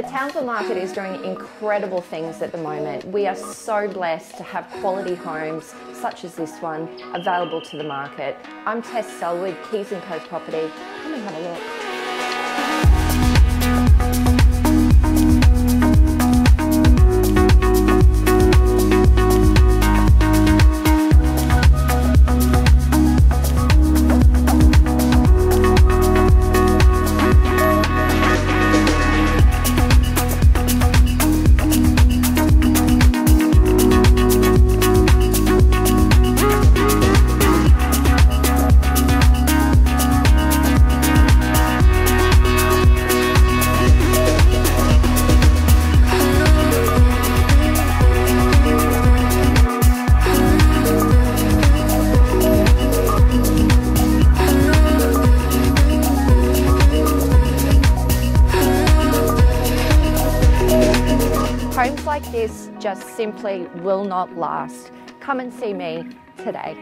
Townsville Market is doing incredible things at the moment. We are so blessed to have quality homes such as this one available to the market. I'm Tess Sellwood, Keyes & Co Property. Come and have a look. Homes like this just simply will not last. Come and see me today.